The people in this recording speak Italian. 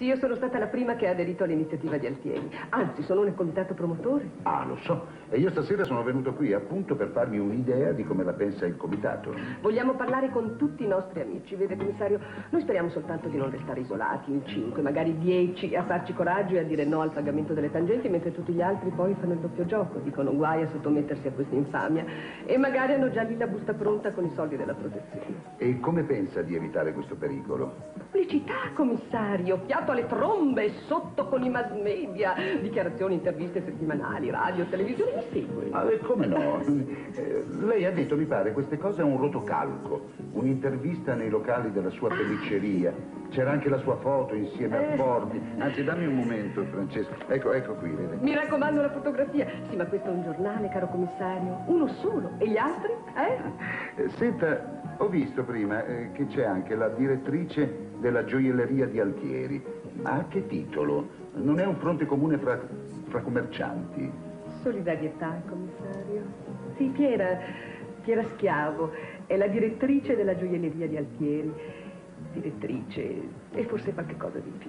Sì, io sono stata la prima che ha aderito all'iniziativa di Altieri. Anzi, sono nel comitato promotore. Ah, lo so. E io stasera sono venuto qui appunto per farmi un'idea di come la pensa il comitato. Vogliamo parlare con tutti i nostri amici, vede commissario? Noi speriamo soltanto di non restare isolati in cinque, magari dieci, a farci coraggio e a dire no al pagamento delle tangenti, mentre tutti gli altri poi fanno il doppio gioco, dicono guai a sottomettersi a questa infamia e magari hanno già lì la busta pronta con i soldi della protezione. E come pensa di evitare questo pericolo? Pubblicità, commissario, fiato alle trombe, sotto con i mass media, dichiarazioni, interviste settimanali, radio, televisione, mi segue. Ah, come no? Eh, lei ha detto, mi pare, queste cose è un rotocalco, un'intervista nei locali della sua pellicceria. C'era anche la sua foto insieme a Eh. Forti. Anzi, dammi un momento, Francesco. Ecco, ecco qui, vede. Mi raccomando la fotografia. Sì, ma questo è un giornale, caro commissario. Uno solo. E gli altri? Eh? Eh, Senta, ho visto prima eh, che c'è anche la direttrice della gioielleria di Altieri. Ma a che titolo? Non è un fronte comune fra, fra commercianti? Solidarietà, commissario. Sì, Piera, Piera Schiavo, è la direttrice della gioielleria di Altieri. Direttrice e forse qualche cosa di più.